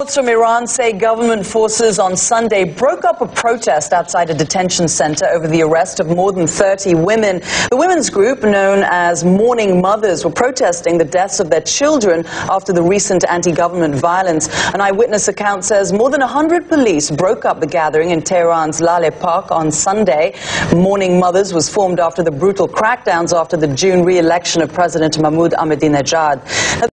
Reports from Iran say government forces on Sunday broke up a protest outside a detention center over the arrest of more than 30 women. The women's group, known as Mourning Mothers, were protesting the deaths of their children after the recent anti-government violence. An eyewitness account says more than 100 police broke up the gathering in Tehran's Laleh Park on Sunday. Mourning Mothers was formed after the brutal crackdowns after the June re-election of President Mahmoud Ahmadinejad.